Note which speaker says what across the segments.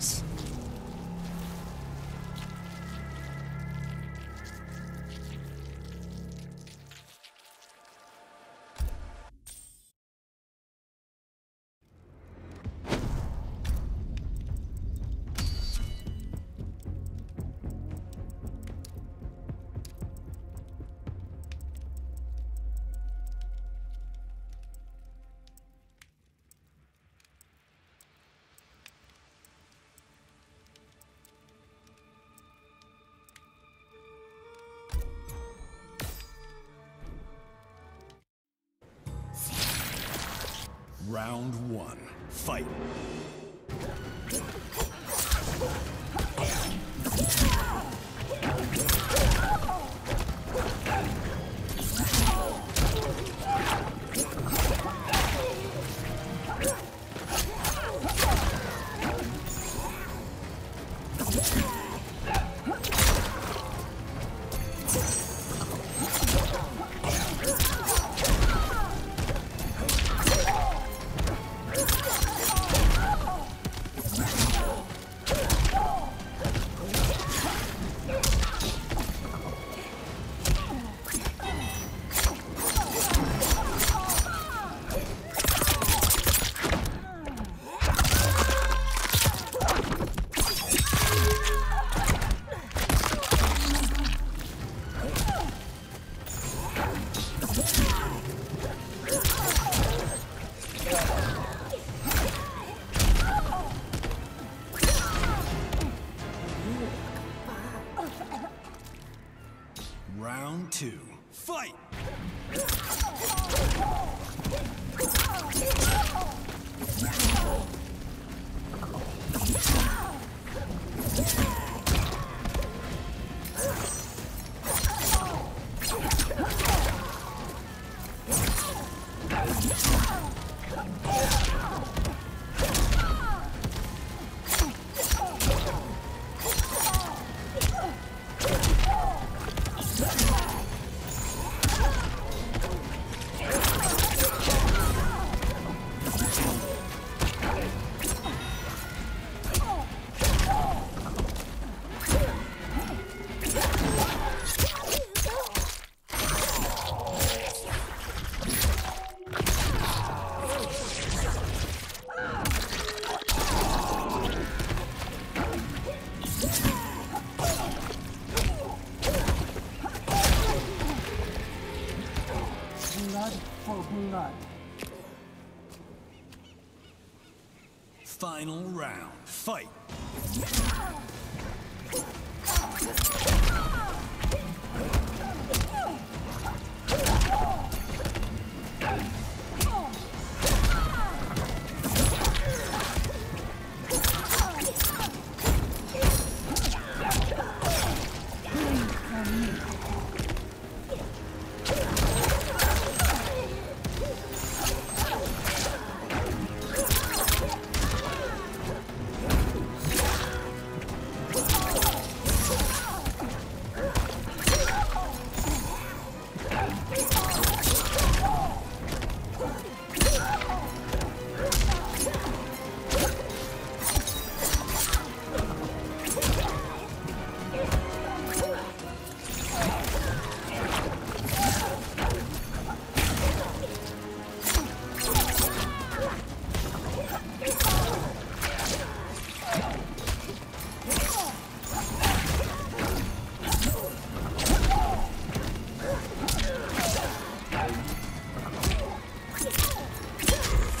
Speaker 1: wins.
Speaker 2: Round one. Fight. Round two. Fight! Final round. Fight!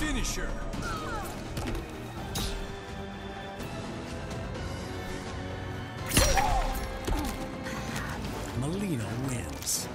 Speaker 2: Finisher! Melina wins.